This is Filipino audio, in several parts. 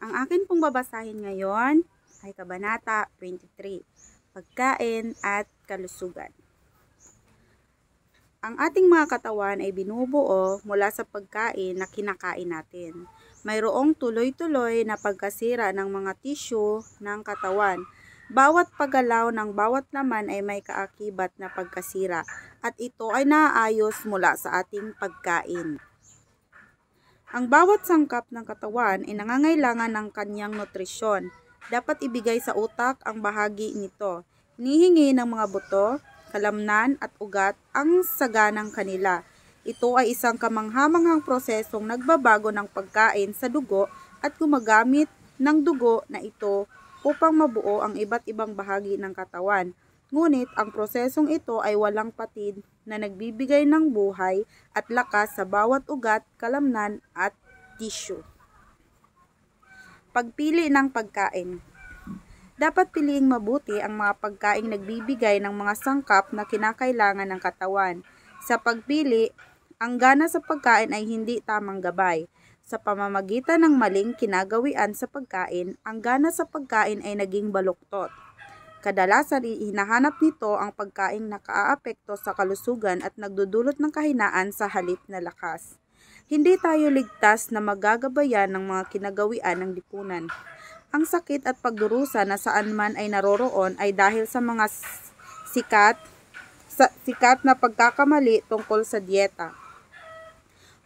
Ang akin pong babasahin ngayon ay Kabanata 23, Pagkain at Kalusugan. Ang ating mga katawan ay binubuo mula sa pagkain na kinakain natin. Mayroong tuloy-tuloy na pagkasira ng mga tissue ng katawan. Bawat paggalaw ng bawat laman ay may kaakibat na pagkasira at ito ay naaayos mula sa ating pagkain. Ang bawat sangkap ng katawan ay nangangailangan ng kanyang nutrisyon. Dapat ibigay sa utak ang bahagi nito. Nihingi ng mga buto, kalamnan at ugat ang saganang kanila. Ito ay isang kamanghamanghang prosesong nagbabago ng pagkain sa dugo at gumagamit ng dugo na ito upang mabuo ang iba't ibang bahagi ng katawan. Ngunit ang prosesong ito ay walang patid na nagbibigay ng buhay at lakas sa bawat ugat, kalamnan at tissue. Pagpili ng pagkain. Dapat piliing mabuti ang mga pagkaing nagbibigay ng mga sangkap na kinakailangan ng katawan. Sa pagpili, ang gana sa pagkain ay hindi tamang gabay. Sa pamamagitan ng maling kinagawian sa pagkain, ang gana sa pagkain ay naging baluktot. Kadalasan hinahanap nito ang pagkaing nakaaapekto sa kalusugan at nagdudulot ng kahinaan sa halip na lakas. Hindi tayo ligtas na magagabayan ng mga kinagawian ng lipunan. Ang sakit at pagdurusa na saan man ay naroroon ay dahil sa mga sikat, sa, sikat na pagkakamali tungkol sa dieta.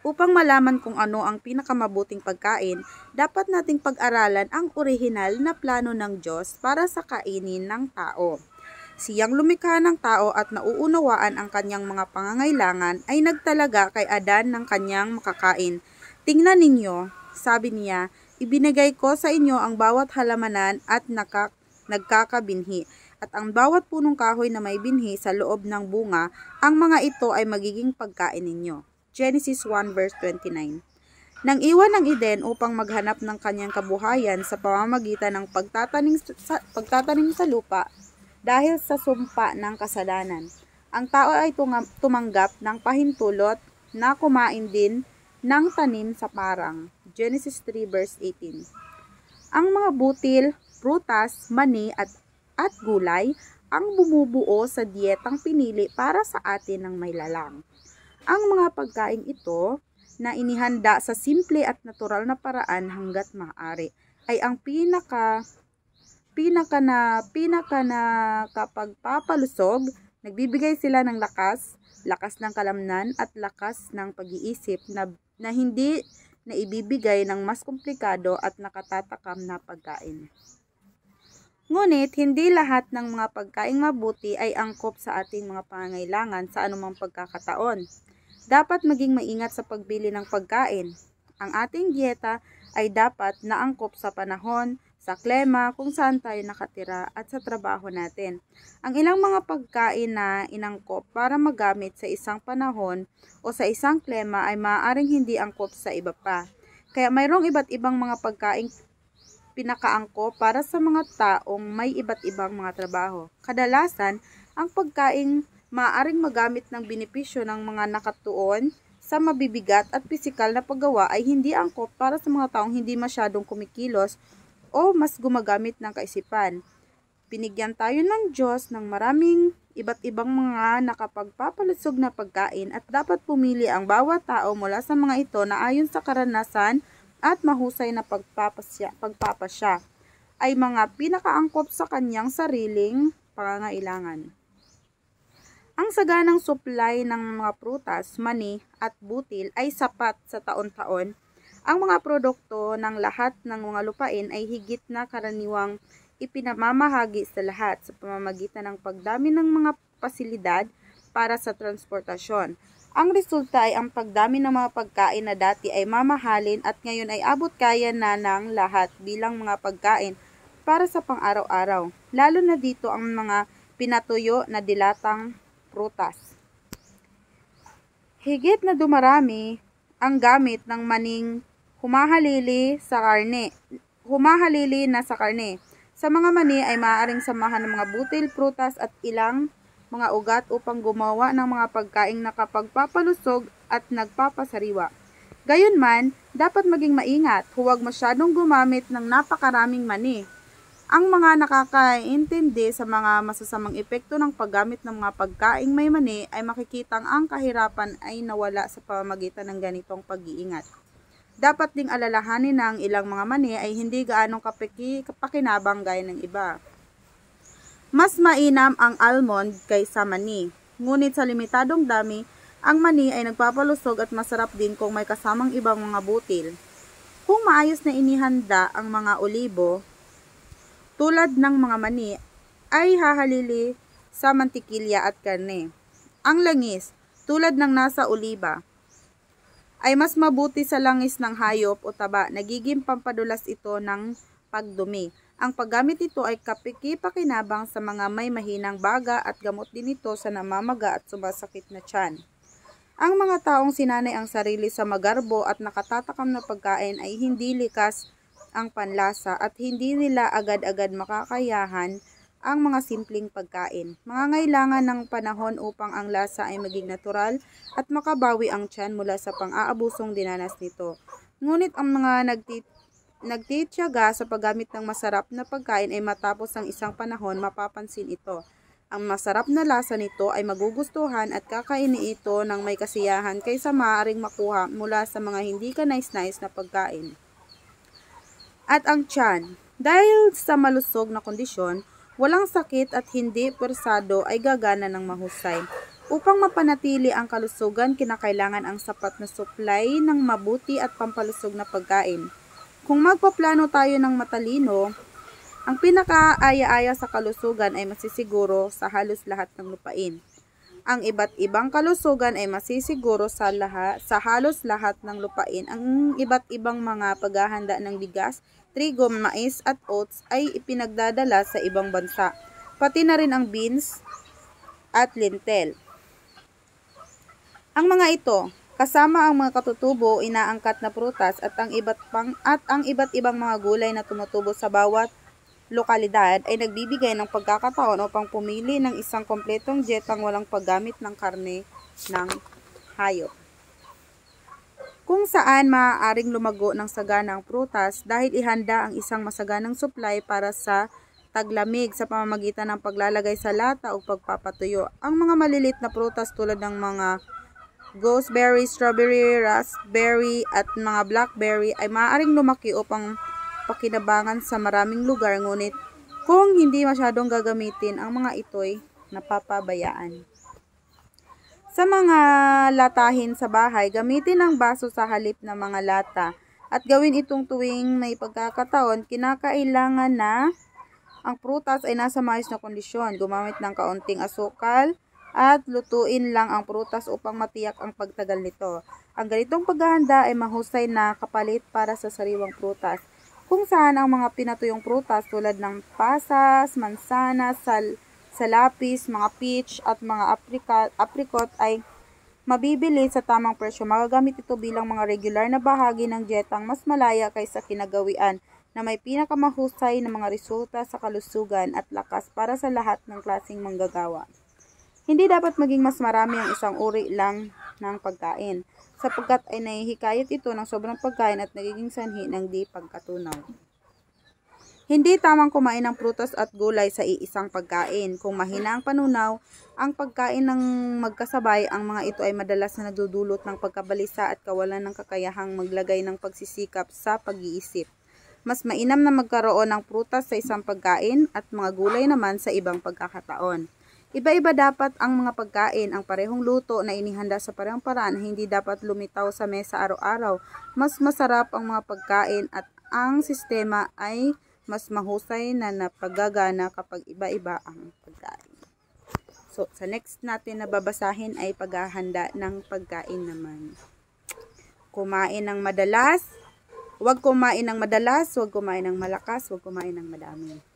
Upang malaman kung ano ang pinakamabuting pagkain, dapat nating pag-aralan ang orihinal na plano ng Diyos para sa kainin ng tao. Siyang lumikha ng tao at nauunawaan ang kanyang mga pangangailangan ay nagtalaga kay Adan ng kanyang makakain. Tingnan ninyo, sabi niya, ibinigay ko sa inyo ang bawat halamanan at naka, nagkakabinhi at ang bawat punong kahoy na may binhi sa loob ng bunga, ang mga ito ay magiging pagkain ninyo. Genesis 1 verse 29. Nang iwan ng Eden upang maghanap ng kanyang kabuhayan sa pamamagitan ng pagtatanim sa, pagtatanim sa lupa dahil sa sumpa ng kasalanan. Ang tao ay tumanggap ng pahintulot na kumain din ng tanim sa parang. Genesis 3 verse 18. Ang mga butil, prutas, mani at, at gulay ang bumubuo sa dietang pinili para sa atin ng may lalang. Ang mga pagkain ito na inihanda sa simple at natural na paraan hanggat maaari ay ang pinaka pinaka na pinaka na kapag papalusog, nagbibigay sila ng lakas, lakas ng kalamnan at lakas ng pag-iisip na, na hindi na ibibigay ng mas komplikado at nakatatakam na pagkain. Ngunit, hindi lahat ng mga pagkaing mabuti ay angkop sa ating mga pangangailangan sa anumang pagkakataon. Dapat maging maingat sa pagbili ng pagkain. Ang ating dieta ay dapat naangkop sa panahon, sa klema, kung saan tayo nakatira at sa trabaho natin. Ang ilang mga pagkain na inangkop para magamit sa isang panahon o sa isang klema ay maaaring hindi angkop sa iba pa. Kaya mayroong iba't ibang mga pagkain pinakaangkop para sa mga taong may iba't ibang mga trabaho. Kadalasan, ang pagkain maaring magamit ng benepisyo ng mga nakatuon sa mabibigat at pisikal na paggawa ay hindi angkop para sa mga taong hindi masyadong kumikilos o mas gumagamit ng kaisipan. Binigyan tayo ng Diyos ng maraming iba't ibang mga nakapagpapalusog na pagkain at dapat pumili ang bawat tao mula sa mga ito na ayon sa karanasan at mahusay na pagpapasya, pagpapasya ay mga pinakaangkop sa kanyang sariling pangangailangan. Ang saganang supply ng mga prutas, mani at butil ay sapat sa taon-taon. Ang mga produkto ng lahat ng mga lupain ay higit na karaniwang ipinamamahagi sa lahat sa pamamagitan ng pagdami ng mga pasilidad para sa transportasyon. Ang resulta ay ang pagdami ng mga pagkain na dati ay mamahalin at ngayon ay abot kaya na ng lahat bilang mga pagkain para sa pang-araw-araw. Lalo na dito ang mga pinatuyo na dilatang prutas. Higit na dumarami ang gamit ng maning humahalili sa karne. Humahalili na sa karne. Sa mga mani ay maaaring samahan ng mga butil, prutas at ilang mga ugat upang gumawa ng mga pagkaing nakapagpapalusog at nagpapasariwa. Gayunman, dapat maging maingat, huwag masyadong gumamit ng napakaraming mani. Ang mga nakakaintindi sa mga masasamang epekto ng paggamit ng mga pagkaing may mani ay makikitang ang kahirapan ay nawala sa pamamagitan ng ganitong pag-iingat. Dapat ding alalahanin na ang ilang mga mani ay hindi gaanong kapaki, kapakinabang gaya ng iba. Mas mainam ang almond kaysa mani, ngunit sa limitadong dami, ang mani ay nagpapalusog at masarap din kung may kasamang ibang mga butil. Kung maayos na inihanda ang mga olibo, tulad ng mga mani, ay hahalili sa mantikilya at karne. Ang langis, tulad ng nasa oliba, ay mas mabuti sa langis ng hayop o taba. Nagiging pampadulas ito ng pagdumi. Ang paggamit nito ay kapikipakinabang sa mga may mahinang baga at gamot din ito sa namamaga at sumasakit na tiyan. Ang mga taong sinanay ang sarili sa magarbo at nakatatakam na pagkain ay hindi likas ang panlasa at hindi nila agad-agad makakayahan ang mga simpleng pagkain. Mga ngailangan ng panahon upang ang lasa ay maging natural at makabawi ang tiyan mula sa pang-aabusong dinanas nito. Ngunit ang mga nagtit nagtitiyaga sa paggamit ng masarap na pagkain ay matapos ang isang panahon mapapansin ito. Ang masarap na lasa nito ay magugustuhan at kakaini ito ng may kasiyahan kaysa maaaring makuha mula sa mga hindi ka nice-nice na pagkain. At ang tiyan, dahil sa malusog na kondisyon, walang sakit at hindi persado ay gagana ng mahusay. Upang mapanatili ang kalusugan, kinakailangan ang sapat na supply ng mabuti at pampalusog na pagkain. Kung magpaplano tayo ng matalino, ang pinakaaya-aya sa kalusugan ay masisiguro sa halos lahat ng lupain. Ang iba't ibang kalusugan ay masisiguro sa, lahat, sa halos lahat ng lupain. Ang iba't ibang mga paghahanda ng bigas, trigo, mais at oats ay ipinagdadala sa ibang bansa. Pati na rin ang beans at lintel. Ang mga ito, kasama ang mga katutubo, inaangkat na prutas at ang iba't pang at ang iba't ibang mga gulay na tumutubo sa bawat lokalidad ay nagbibigay ng pagkakataon upang pumili ng isang kompletong jetang walang paggamit ng karne ng hayop. Kung saan maaaring lumago ng sagana ang prutas dahil ihanda ang isang masaganang supply para sa taglamig sa pamamagitan ng paglalagay sa lata o pagpapatuyo. Ang mga malilit na prutas tulad ng mga gooseberry, strawberry, raspberry at mga blackberry ay maaaring lumaki upang pakinabangan sa maraming lugar ngunit kung hindi masyadong gagamitin ang mga ito'y napapabayaan. Sa mga latahin sa bahay, gamitin ang baso sa halip ng mga lata at gawin itong tuwing may pagkakataon, kinakailangan na ang prutas ay nasa maayos na kondisyon. Gumamit ng kaunting asukal at lutuin lang ang prutas upang matiyak ang pagtagal nito. Ang ganitong paghahanda ay mahusay na kapalit para sa sariwang prutas kung saan ang mga pinatuyong prutas tulad ng pasas, mansanas, sal, salapis, mga peach at mga apricot, apricot ay mabibili sa tamang presyo. Magagamit ito bilang mga regular na bahagi ng jetang mas malaya kaysa kinagawian na may pinakamahusay na mga resulta sa kalusugan at lakas para sa lahat ng klasing manggagawa. Hindi dapat maging mas marami ang isang uri lang ng pagkain sapagkat ay nahihikayat ito ng sobrang pagkain at nagiging sanhi ng di pagkatunaw. Hindi tamang kumain ng prutas at gulay sa iisang pagkain. Kung mahina ang panunaw, ang pagkain ng magkasabay, ang mga ito ay madalas na nagdudulot ng pagkabalisa at kawalan ng kakayahang maglagay ng pagsisikap sa pag-iisip. Mas mainam na magkaroon ng prutas sa isang pagkain at mga gulay naman sa ibang pagkakataon. Iba-iba dapat ang mga pagkain, ang parehong luto na inihanda sa parehong paraan, hindi dapat lumitaw sa mesa araw-araw. Mas masarap ang mga pagkain at ang sistema ay mas mahusay na napagagana kapag iba-iba ang pagkain. So, sa next natin na babasahin ay paghahanda ng pagkain naman. Kumain ng madalas, huwag kumain ng madalas, huwag kumain ng malakas, huwag kumain ng madami.